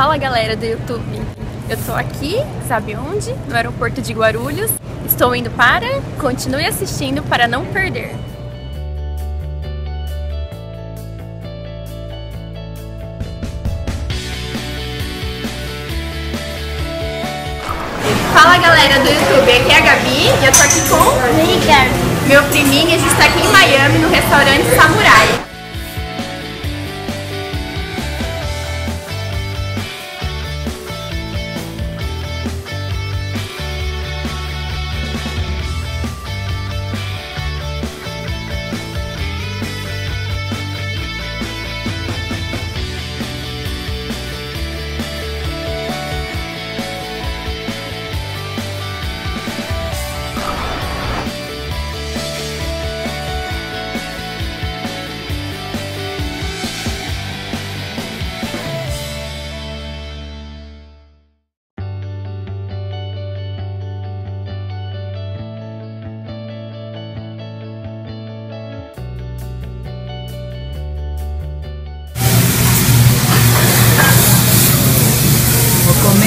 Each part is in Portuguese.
Fala galera do YouTube, eu tô aqui, sabe onde? No aeroporto de Guarulhos. Estou indo para. Continue assistindo para não perder. Fala galera do YouTube, aqui é a Gabi e eu tô aqui com Ricardo. meu priminho. A gente tá aqui em Miami no restaurante Samurai.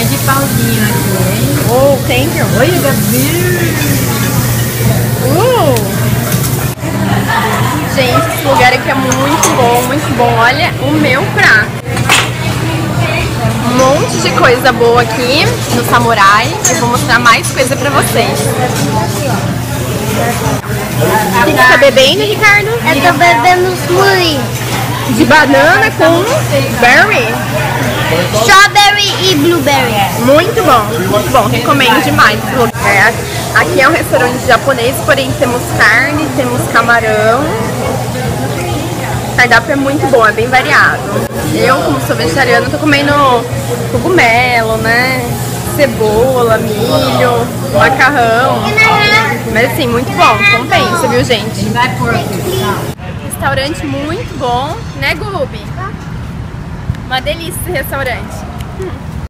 De pauzinho aqui, hein? Oh, thank you. Oi, Gabi! Uh! Gente, esse lugar aqui é muito bom, muito bom. Olha o meu prato. Um monte de coisa boa aqui no Samurai. Eu vou mostrar mais coisa pra vocês. O que você tá bebendo, Ricardo? Eu tô bebendo smoothie. De banana com berry. Strawberry e blueberry. Muito bom, muito bom. Recomendo demais esse lugar. Aqui é um restaurante japonês, porém temos carne, temos camarão. O cardápio é muito bom, é bem variado. Eu, como sou vegetariana, tô comendo cogumelo, né? Cebola, milho, macarrão. Mas assim, muito bom, compensa, viu gente? Vai por aqui? Restaurante muito bom, né Gubi? Uma delícia esse restaurante. Hum.